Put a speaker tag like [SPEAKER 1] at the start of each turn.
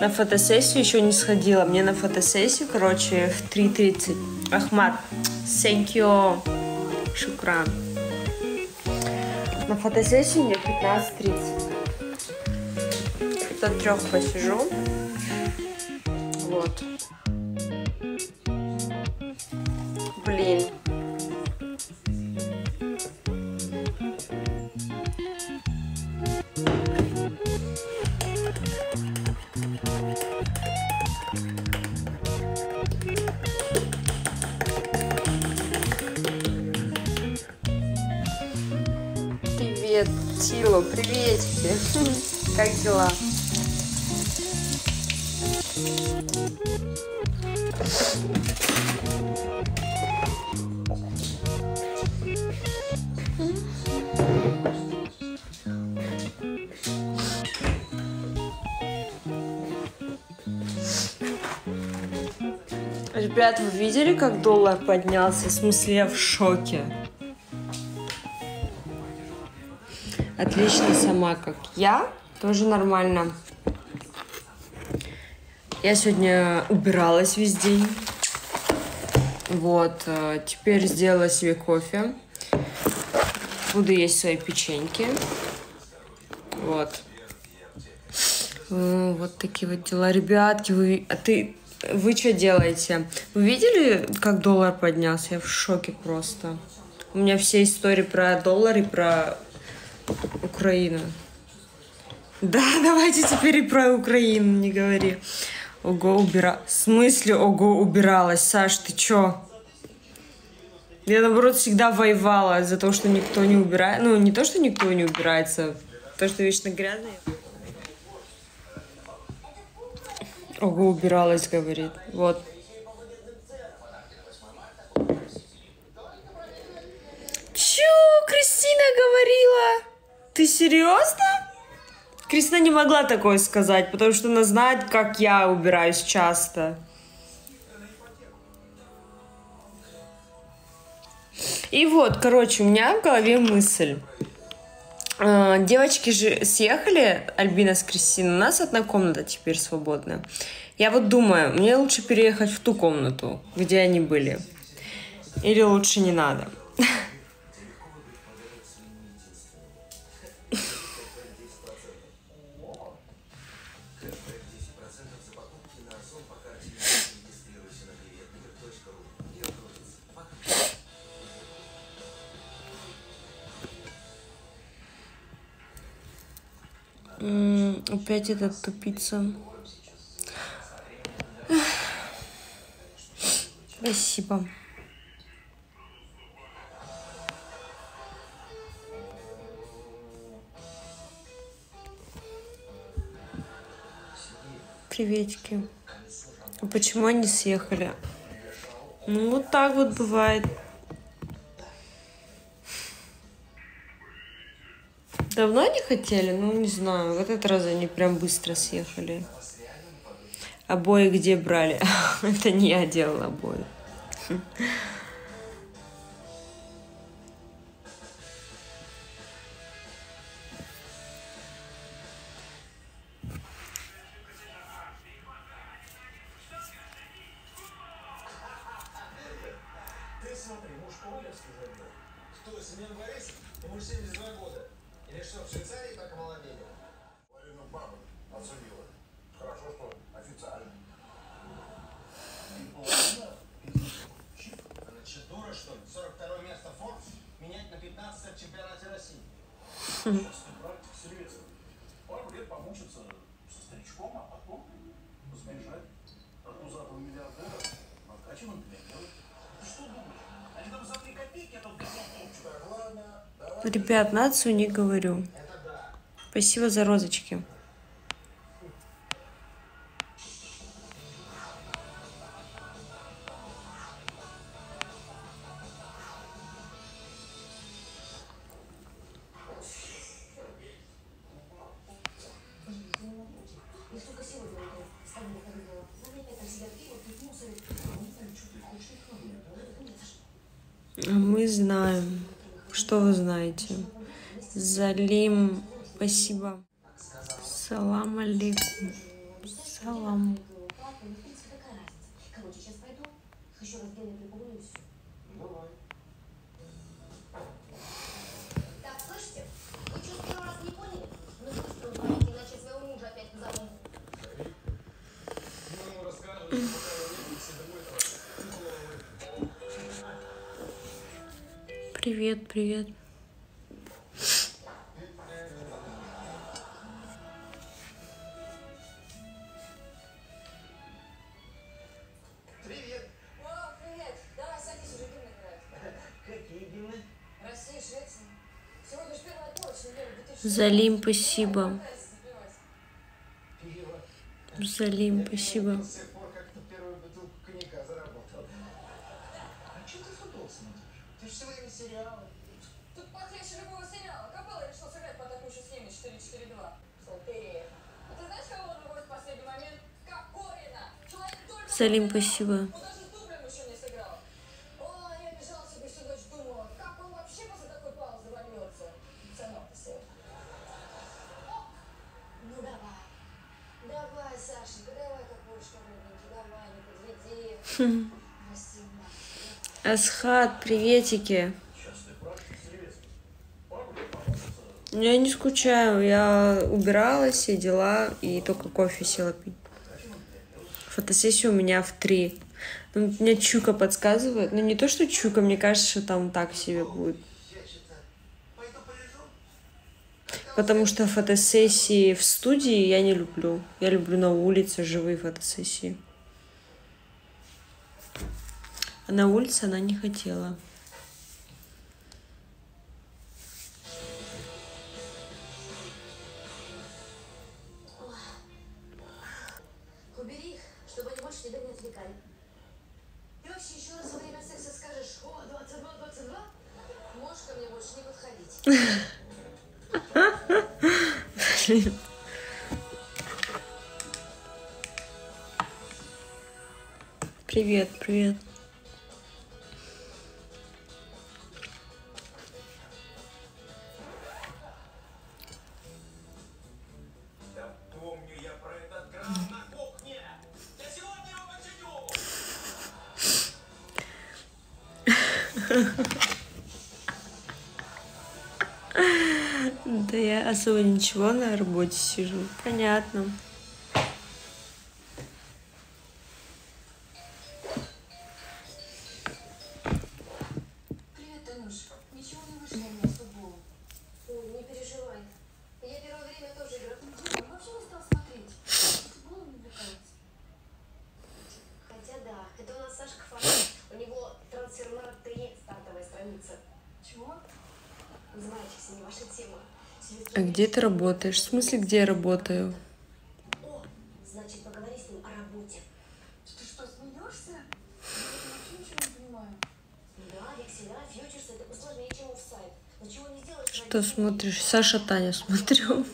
[SPEAKER 1] На фотосессию еще не сходила. Мне на фотосессию, короче, в 3.30. Ахмат, thank you. Шукран. На фотосессию мне 15.30. До трех посижу. Вот. Блин. Тило, приветики. Как дела? Ребят, вы видели, как доллар поднялся? В смысле, я в шоке. Отлично сама, как я. Тоже нормально. Я сегодня убиралась весь день. Вот. э, Теперь сделала себе кофе. Буду есть свои печеньки. Вот. Э, Вот такие вот дела. Ребятки, вы... А ты... Вы что делаете? Вы видели, как доллар поднялся? Я в шоке просто. У меня все истории про доллар и про Украину. Да, давайте теперь и про Украину не говори. Ого, убира... В смысле, ого, убиралась? Саш, ты чё? Я, наоборот, всегда воевала за то, что никто не убирает. Ну, не то, что никто не убирается, то, что вечно грязно. Ого, убиралась, говорит. Вот. Чё, Кристина говорила? Ты серьезно? Кристина не могла такое сказать, потому что она знает, как я убираюсь часто. И вот, короче, у меня в голове мысль. Э, Девочки же съехали, Альбина с Кристиной, у нас одна комната теперь свободная. Я вот думаю, мне лучше переехать в ту комнату, где они были. Или лучше не надо. Опять этот тупица. Спасибо. Приветики. А почему они съехали? Ну, вот так вот бывает. Давно не хотели? Ну, не знаю. В этот раз они прям быстро съехали. Обои где брали? Это не я делала обои.
[SPEAKER 2] Смотри, муж забил. Кто, Семен Борисов? Ему 72 года. Или что, в Швейцарии так молодели?
[SPEAKER 3] Половину баба оценила. Хорошо, что официально.
[SPEAKER 2] Значит, дура, что ли? 42 место Forbes менять на 15 в чемпионате России.
[SPEAKER 3] Честный практик, серьезно. Пару лет помучиться со старичком, а потом сбежать от пузатого миллиардера накачанным пленером. Ты что думаешь? Они там за три копейки этот говно топчут. Так, ладно.
[SPEAKER 1] Ребят, нацию не говорю. Спасибо за розочки. А мы знаем. Что вы знаете? Залим, спасибо. Салам алейкум. Салам.
[SPEAKER 4] Короче, сейчас пойду, еще раз
[SPEAKER 5] Лера, 2006.
[SPEAKER 1] Залим, спасибо. Залим, спасибо.
[SPEAKER 4] Подведи. Спасибо.
[SPEAKER 1] Асхат, приветики.
[SPEAKER 3] Помучиться
[SPEAKER 1] Я не скучаю, я убиралась, все дела, и только кофе села пить. Фотосессия у меня в три. Ну, мне Чука подсказывает. Ну, не то, что Чука, мне кажется, что там так себе будет. Потому что фотосессии в студии я не люблю. Я люблю на улице живые фотосессии. А на улице она не хотела.
[SPEAKER 4] Ты вообще еще раз во время секса скажешь, о, 22, 22, можешь ко мне больше не подходить.
[SPEAKER 1] Привет, привет.
[SPEAKER 2] Да я
[SPEAKER 1] особо ничего на работе сижу. Понятно.
[SPEAKER 4] Него трансфермаркт 3 стартовая страница. Чего? Знаете, не ваша тема.
[SPEAKER 1] А где ты работаешь? В смысле, где я работаю?
[SPEAKER 4] О, значит, поговори с ним о работе.
[SPEAKER 5] Ты что, смеешься? Я вообще ничего не понимаю.
[SPEAKER 4] Да, векселя, фьючерсы, это посложнее, чем офсайд. Но чего не сделаешь?
[SPEAKER 1] Что смотришь? Саша Таня смотрю.